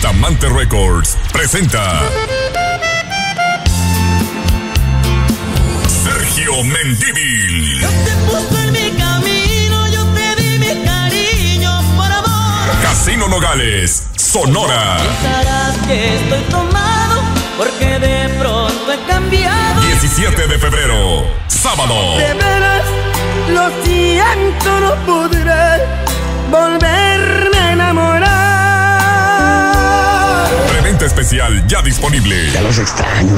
Bustamante Records presenta Sergio Mendívil. Yo te puse en mi camino, yo te di mi cariño por amor. Casino Nogales, Sonora. Pensarás que estoy tomado porque de pronto he cambiado. 17 de febrero, sábado. De veras, lo siento, no podré especial ya disponible. Ya los extraño.